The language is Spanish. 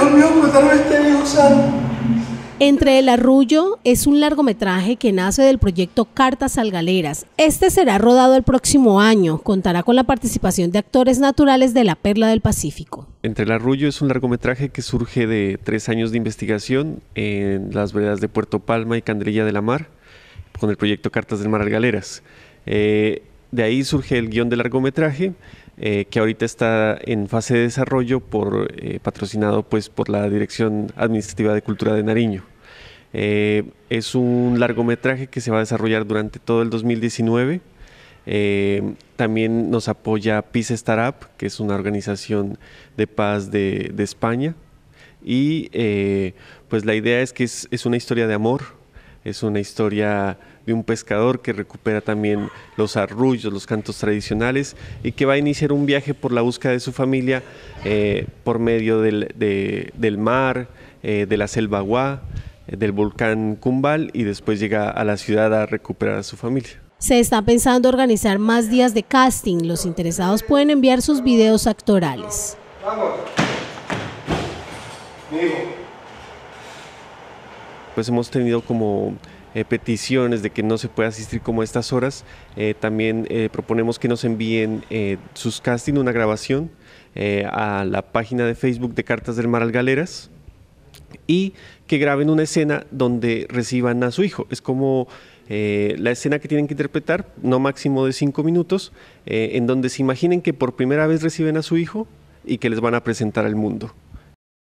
Dios mío, tal vez esté usando. Entre el Arrullo es un largometraje que nace del proyecto Cartas al Galeras. Este será rodado el próximo año. Contará con la participación de actores naturales de la Perla del Pacífico. Entre el Arrullo es un largometraje que surge de tres años de investigación en las veredas de Puerto Palma y Candrilla de la Mar con el proyecto Cartas del Mar al Galeras. Eh, de ahí surge el guion del largometraje eh, que ahorita está en fase de desarrollo por, eh, patrocinado pues, por la Dirección Administrativa de Cultura de Nariño. Eh, es un largometraje que se va a desarrollar durante todo el 2019. también nos apoya Peace Startup, que es una organización de paz de, de España. Y pues la idea es que es una historia de amor, es una historia de un pescador que recupera también los arrullos, los cantos tradicionales y que va a iniciar un viaje por la búsqueda de su familia eh, por medio del, del mar, eh, de la selva Guá, eh, del volcán Cumbal y después llega a la ciudad a recuperar a su familia. Se está pensando organizar más días de casting. Los interesados pueden enviar sus videos actorales. Vamos. Pues hemos tenido como eh, peticiones de que no se pueda asistir como a estas horas, eh, también eh, proponemos que nos envíen sus casting, una grabación, a la página de Facebook de Cartas del Mar al Galeras y que graben una escena donde reciban a su hijo. Es como la escena que tienen que interpretar, no máximo de cinco minutos, en donde se imaginen que por primera vez reciben a su hijo y que les van a presentar al mundo.